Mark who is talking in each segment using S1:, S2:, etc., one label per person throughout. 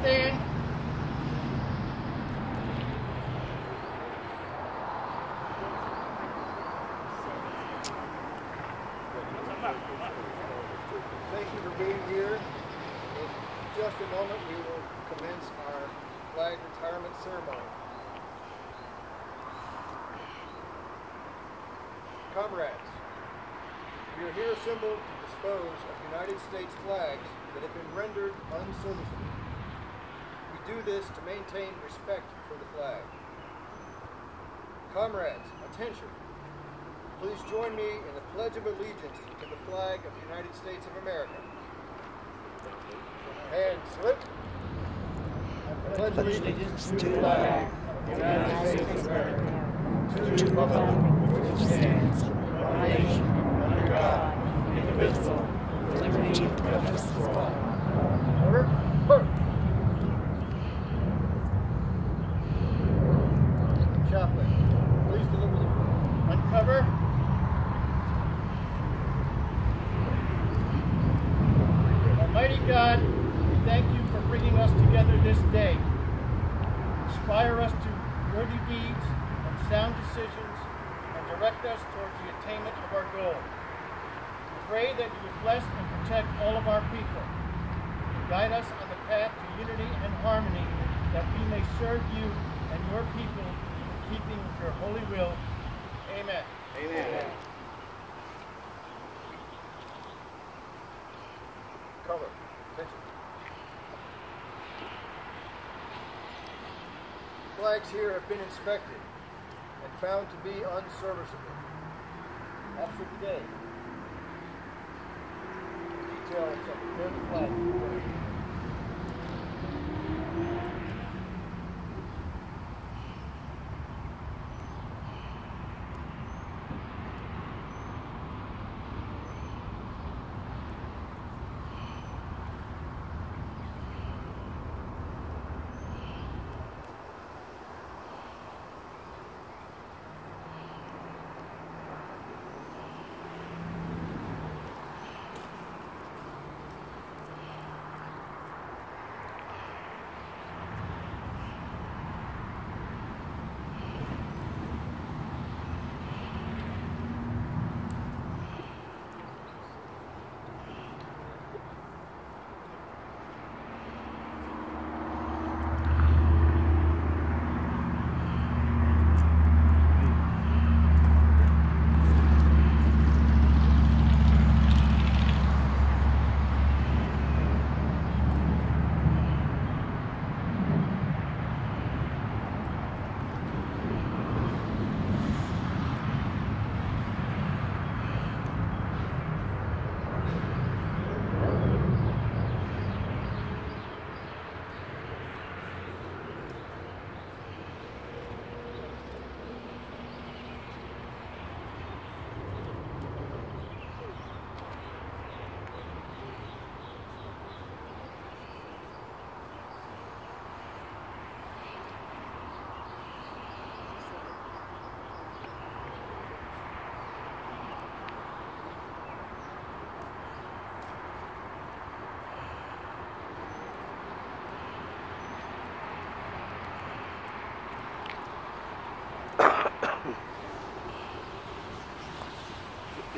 S1: Thank you for being here. In just a moment, we will commence our flag retirement ceremony. Comrades, we are here assembled to dispose of United States flags that have been rendered unserviceable. Do this to maintain respect for the flag. Comrades, attention. Please join me in the Pledge of Allegiance to the flag of the United States of America. Hand slip. I pledge allegiance to the flag of the United States of America, to the republic which stands, one nation, under God, indivisible, with liberty and justice for all. Order. Order. Please deliver the
S2: Uncover. Almighty God, we thank you for bringing us together this day. Inspire us to worthy deeds and sound decisions and direct us towards the attainment of our goal. We pray that you would bless and protect all of our people. Guide us on the path to unity and harmony that we may serve you and your people keeping your holy will. Amen.
S1: Amen. Cover. Attention. Flags here have been inspected and found to be unserviceable. Officer today. Details of the flag.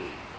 S1: be.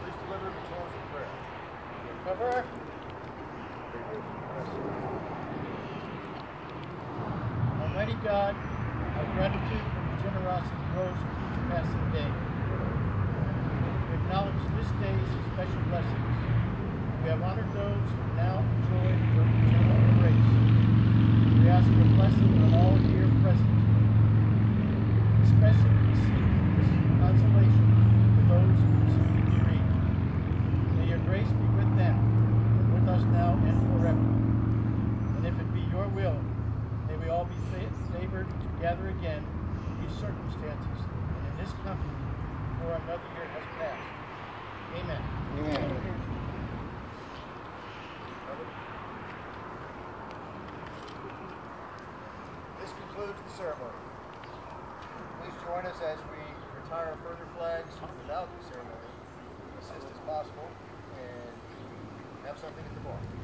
S1: Please deliver the closing prayer.
S2: Cover. Almighty God, our gratitude the generosity grows with each passing day. We acknowledge this day's special blessings. We have honored those who now enjoy your eternal grace. We ask your blessing on all here present, especially receive this consolation for those who seem to be bereaved. May your grace be with them, and with us now and forever. And if it be your will, may we all be fa- favored to gather again in these circumstances and in this company before another year has passed. Amen.
S1: This concludes the ceremony. Please join us as we retire further flags without the ceremony. Assist as possible and have something at the bar.